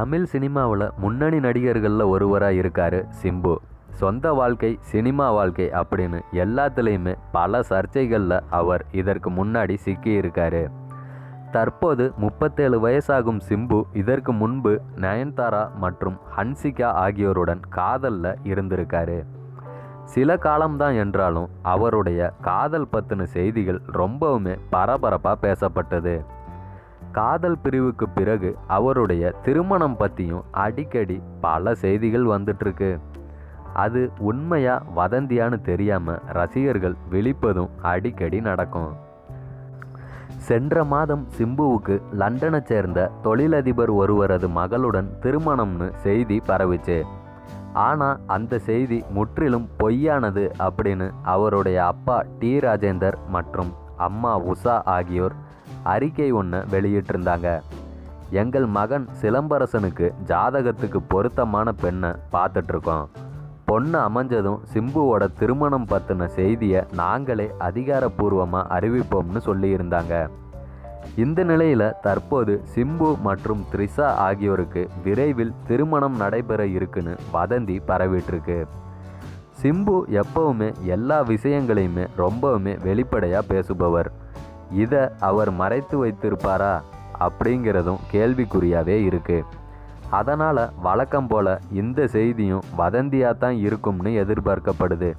தமிழ் சினிமாவில் முன்னணி நடிகர்களில் ஒருவராக இருக்கார் சிம்பு. சொந்த வாழ்க்கை சினிமா வாழ்க்கை அப்படின்னு எல்லாத்துலேயுமே பல சர்ச்சைகளில் அவர் இதற்கு முன்னாடி சிக்கியிருக்காரு தற்போது முப்பத்தேழு வயசாகும் சிம்பு இதற்கு முன்பு நயன்தாரா மற்றும் ஹன்சிகா ஆகியோருடன் காதலில் இருந்திருக்காரு. சில காலம்தான் என்றாலும் அவருடைய காதல் பற்றின செய்திகள் ரொம்பவுமே பரபரப்பாக பேசப்பட்டது. காதல் பிரிவுக்கு பிறகு அவருடைய திருமணம் பற்றியும் அடிக்கடி பல செய்திகள் வந்துட்டுருக்கு அது உண்மையா வதந்தியான்னு தெரியாமல் ரசிகர்கள் விழிப்பதும் அடிக்கடி நடக்கும். சென்ற மாதம் சிம்புவுக்கு லண்டனை சேர்ந்த தொழிலதிபர் ஒருவரது மகளுடன் திருமணம்னு செய்தி பரவிச்சு. ஆனால் அந்த செய்தி முற்றிலும் பொய்யானது அப்படின்னு அவருடைய அப்பா டி. ராஜேந்தர் மற்றும் அம்மா உஷா ஆகியோர் அறிக்கை ஒன்று வெளியிட்டிருந்தாங்க. எங்கள் மகன் சிலம்பரசனுக்கு ஜாதகத்துக்கு பொருத்தமான பெண்ணை பார்த்துட்ருக்கோம். பொண்ணு அமைஞ்சதும் சிம்புவோட திருமணம் பற்றின செய்தியை நாங்களே அதிகாரப்பூர்வமாக அறிவிப்போம்னு சொல்லியிருந்தாங்க. இந்த நிலையில் தற்போது சிம்பு மற்றும் த்ரிஷா ஆகியோருக்கு விரைவில் திருமணம் நடைபெற இருக்குன்னு வதந்தி பரவிட்டுருக்கு சிம்பு எப்பவுமே எல்லா விஷயங்களையுமே ரொம்பவுமே வெளிப்படையாக பேசுபவர். இதை அவர் மறைத்து வைத்திருப்பாரா அப்படிங்கிறதும் கேள்விக்குறியாகவே இருக்குது அதனால் வழக்கம் போல் இந்த செய்தியும் வதந்தியாக தான் இருக்கும்னு எதிர்பார்க்கப்படுது.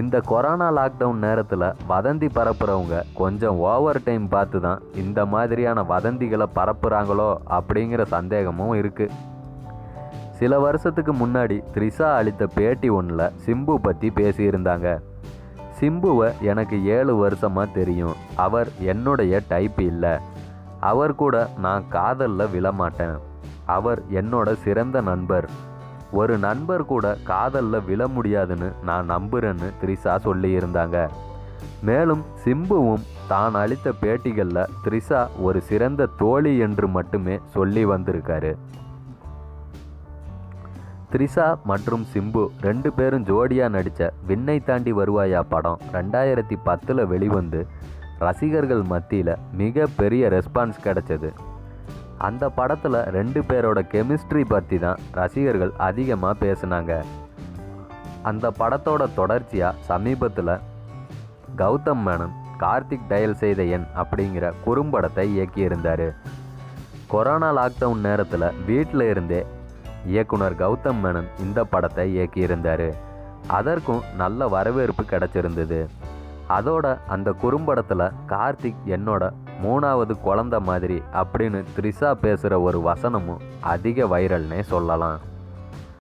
இந்த கொரோனா லாக்டவுன் நேரத்தில் வதந்தி பரப்புகிறவங்க கொஞ்சம் ஓவர் டைம் பார்த்து தான் இந்த மாதிரியான வதந்திகளை பரப்புகிறாங்களோ அப்படிங்கிற சந்தேகமும் இருக்குது சில வருஷத்துக்கு முன்னாடி த்ரிஷா அளித்த பேட்டி ஒன்றில் சிம்பு பற்றி பேசியிருந்தாங்க. சிம்புவை எனக்கு ஏழு வருஷமாக தெரியும். அவர் என்னுடைய டைப் இல்லை. அவர் கூட நான் காதலில் விழமாட்டேன். அவர் என்னோட சிறந்த நண்பர். ஒரு நண்பர் கூட காதலில் விழ முடியாதுன்னு நான் நம்புகிறேன்னு த்ரிஷா சொல்லியிருந்தாங்க. மேலும் சிம்புவும் தான் அளித்த பேட்டிகளில் த்ரிஷா ஒரு சிறந்த தோழி என்று மட்டுமே சொல்லி வந்திருக்காரு. த்ரிஷா மற்றும் சிம்பு ரெண்டு பேரும் ஜோடியாக நடித்த விண்ணை தாண்டி வருவாயா படம் ரெண்டாயிரத்தி பத்தில் வெளிவந்து ரசிகர்கள் மத்தியில் மிக பெரிய ரெஸ்பான்ஸ் கிடைச்சது. அந்த படத்தில் ரெண்டு பேரோட கெமிஸ்ட்ரி பற்றி தான் ரசிகர்கள் அதிகமாக பேசினாங்க. அந்த படத்தோட தொடர்ச்சியாக சமீபத்தில் கௌதம் மேனன் கார்த்திக் டயல் செய்த எண் அப்படிங்கிற குறும்படத்தை இயக்கியிருந்தார். கொரோனா லாக்டவுன் நேரத்தில் வீட்டில் இருந்தே இயக்குனர் கௌதம் மேனன் இந்த படத்தை இயக்கியிருந்தார். அதற்கும் நல்ல வரவேற்பு கிடைச்சிருந்தது. அதோட அந்த குறும்படத்தில் கார்த்திக் என்னோட மூணாவது குழந்த மாதிரி அப்படின்னு த்ரிஷா பேசுகிற ஒரு வசனமும் அதிக வைரல்னே சொல்லலாம்.